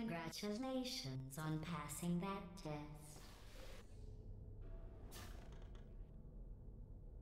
Congratulations on passing that test.